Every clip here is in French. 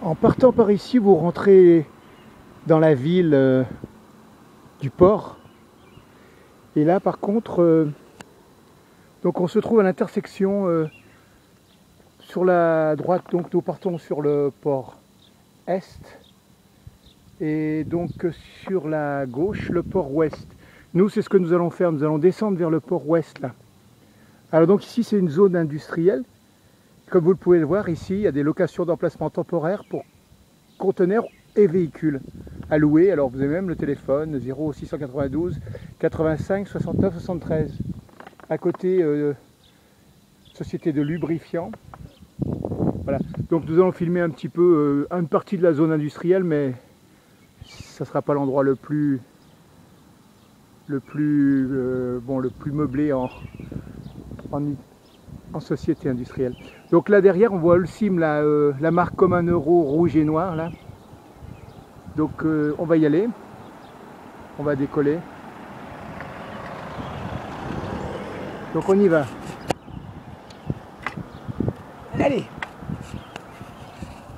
En partant par ici, vous rentrez dans la ville euh, du port. Et là, par contre, euh, on se trouve à l'intersection euh, sur la droite. Donc nous partons sur le port est et donc sur la gauche le port ouest. Nous, c'est ce que nous allons faire. Nous allons descendre vers le port ouest là. Alors donc ici, c'est une zone industrielle. Comme vous le pouvez le voir ici, il y a des locations d'emplacement temporaire pour conteneurs et véhicules à louer. Alors vous avez même le téléphone 0692 85 69 73. À côté, euh, société de lubrifiant. Voilà. Donc nous allons filmer un petit peu euh, une partie de la zone industrielle, mais ça ne sera pas l'endroit le plus le plus euh, bon le plus meublé en, en, en société industrielle. Donc là derrière, on voit Ulsim, la, euh, la marque comme un euro rouge et noir. Là. Donc euh, on va y aller. On va décoller. Donc on y va. Allez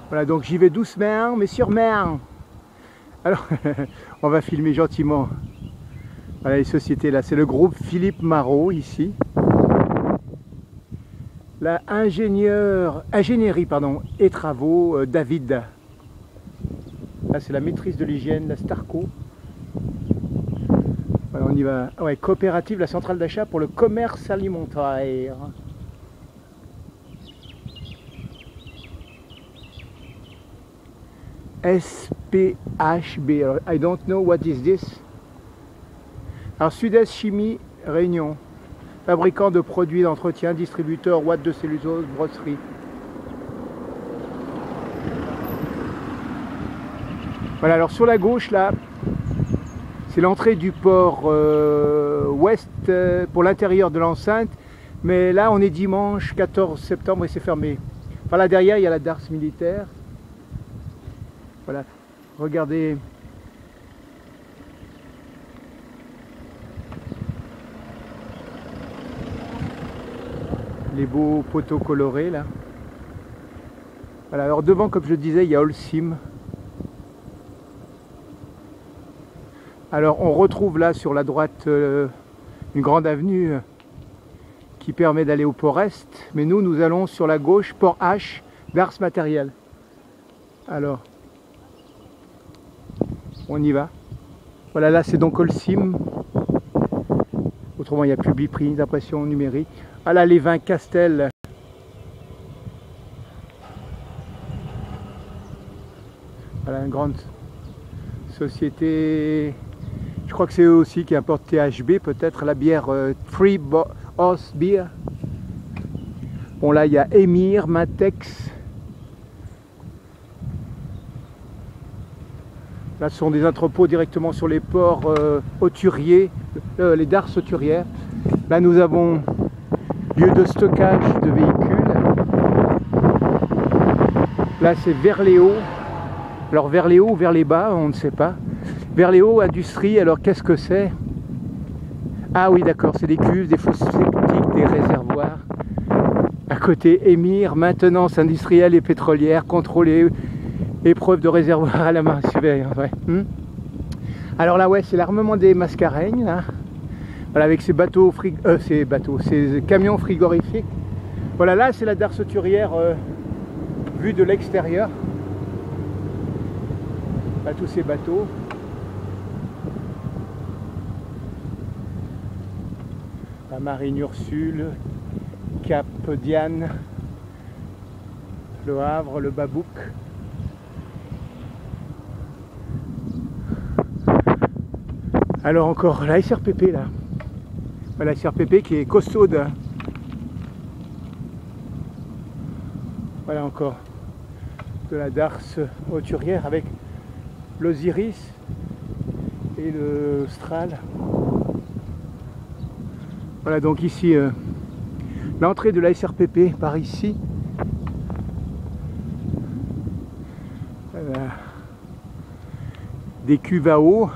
Voilà, donc j'y vais doucement, mais sûrement. Alors, on va filmer gentiment. Voilà les sociétés là, c'est le groupe Philippe Marot ici la ingénierie pardon, et travaux euh, David. Là c'est la maîtrise de l'hygiène, la Starco. On y va. Ouais, coopérative, la centrale d'achat pour le commerce alimentaire. SPHB. I don't know what is this. Alors Sud-Est Chimie Réunion fabricant de produits d'entretien, distributeur, watts de cellulose, brosserie. Voilà, alors sur la gauche là, c'est l'entrée du port euh, ouest euh, pour l'intérieur de l'enceinte. Mais là, on est dimanche 14 septembre et c'est fermé. Enfin là derrière, il y a la Dars militaire. Voilà, regardez les beaux poteaux colorés là. Voilà, alors devant, comme je disais, il y a Holcim. Alors on retrouve là sur la droite euh, une grande avenue euh, qui permet d'aller au port Est, mais nous, nous allons sur la gauche, port H, d'Ars Matériel. Alors, on y va. Voilà, là c'est donc Holcim. Autrement, il n'y a Publiprix, d'impression numérique. Là, les vins Castel. Voilà, une grande société. Je crois que c'est eux aussi qui importent THB, peut-être la bière euh, Free Horse Beer. Bon, là, il y a Emir, Matex. Là, ce sont des entrepôts directement sur les ports euh, auturiers, euh, les darses auturières. Là, nous avons lieu de stockage de véhicules. Là, c'est vers les hauts. Alors, vers les hauts ou vers les bas, on ne sait pas. Vers les hauts, industrie, alors qu'est-ce que c'est? Ah oui, d'accord, c'est des cuves, des fosses septiques, des réservoirs. À côté, émir, maintenance industrielle et pétrolière, contrôler épreuve de réservoir à la main. Ouais. Hmm? Alors là, ouais, c'est l'armement des mascareignes, là. Voilà, avec ces bateaux, euh, ces bateaux, ces camions frigorifiques. Voilà, là c'est la darsoturière euh, vue de l'extérieur. Tous ces bateaux. La marine Ursule, Cap Diane, le Havre, le Babouk. Alors encore la SRPP là bah, la CRPP qui est costaude. Voilà encore de la darse hauturière avec l'osiris et le stral. Voilà donc ici euh, l'entrée de la SRPP par ici. Euh, des cuves à eau,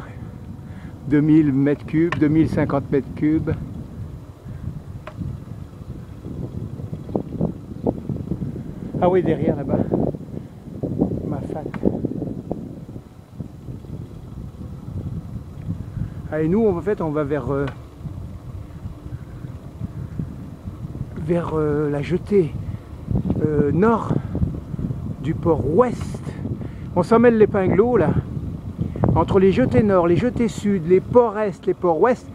2000 m3, 2050 m3. Ah oui, derrière là-bas. Ma fac. Ah, Allez nous, en fait, on va vers... Euh, vers euh, la jetée euh, nord du port ouest. On s'en mêle les là. Entre les jetées nord, les jetées sud, les ports est, les ports ouest,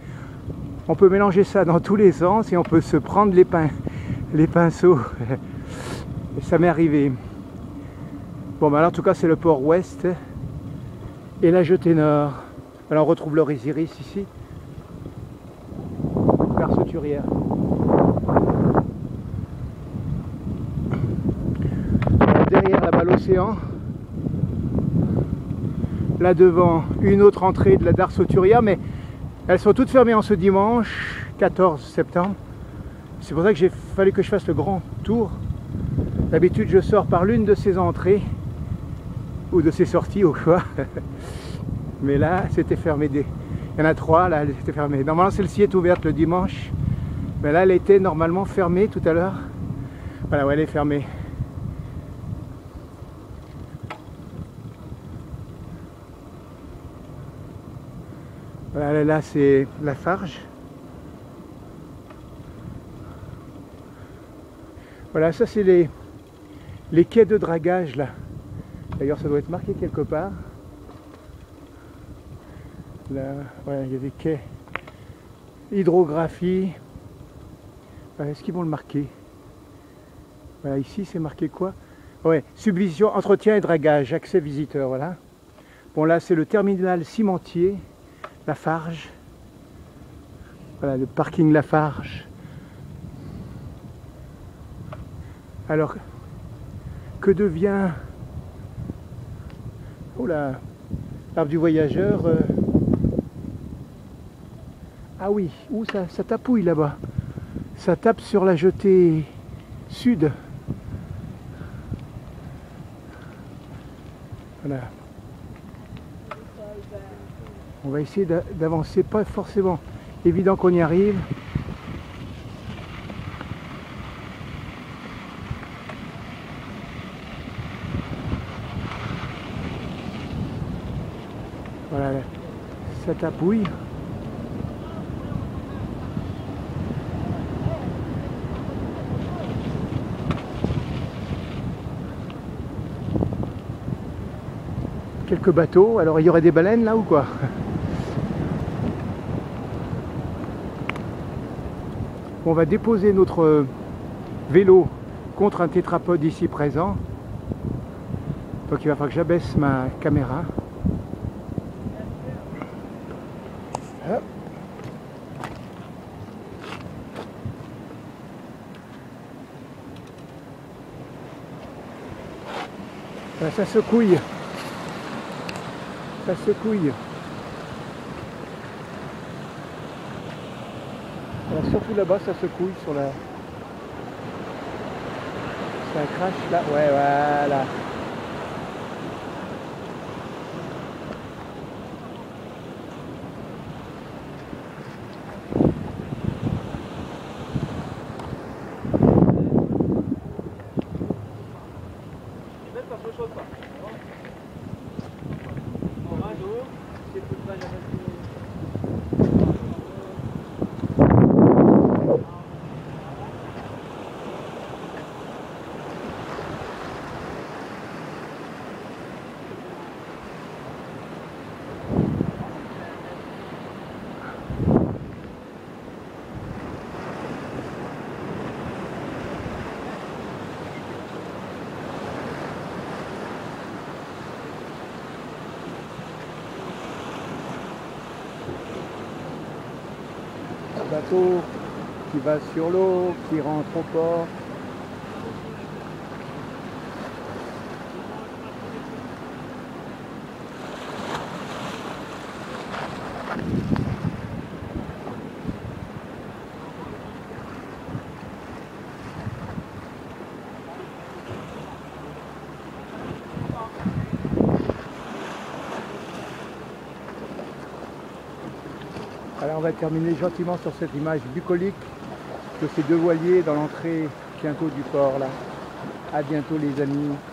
on peut mélanger ça dans tous les sens et on peut se prendre les pinceaux. ça m'est arrivé. Bon, bah, alors, en tout cas, c'est le port ouest et la jetée nord. Alors, on retrouve l'Oriziris ici, vers Sauturière. Derrière là-bas l'océan. Là devant une autre entrée de la Dar Sauturia, mais elles sont toutes fermées en ce dimanche 14 septembre. C'est pour ça que j'ai fallu que je fasse le grand tour. D'habitude je sors par l'une de ces entrées ou de ces sorties au choix. Mais là c'était fermé. Des... Il y en a trois, là elle était fermée. Normalement celle-ci est ouverte le dimanche. Mais là elle était normalement fermée tout à l'heure. Voilà, ouais, elle est fermée. Voilà, là c'est la Farge. Voilà, ça c'est les, les quais de dragage là. D'ailleurs ça doit être marqué quelque part. Là, ouais, il y a des quais. Hydrographie. Est-ce qu'ils vont le marquer? Voilà, ici c'est marqué quoi? Ouais, subvision, entretien et dragage, accès visiteur, voilà. Bon là c'est le terminal cimentier, Lafarge. Voilà, le parking Lafarge. Alors, que devient... Oh là L'arbre du voyageur. euh, Ah oui, où ça, ça tapouille là-bas. Ça tape sur la jetée sud. Voilà. On va essayer d'a- d'avancer, pas forcément évident qu'on y arrive. Voilà, ça tapouille. Quelques bateaux. Alors il y aurait des baleines là ou quoi? On va déposer notre euh, vélo contre un tétrapode ici présent. Donc il va falloir que j'abaisse ma caméra. Là, ça secouille. Ça secouille. Surtout là-bas, ça secouille sur la. Ça crache là. Ouais, voilà. Qui va sur l'eau, qui rentre au port. On va terminer gentiment sur cette image bucolique de ces deux voiliers dans l'entrée bientôt du port là. À bientôt les amis.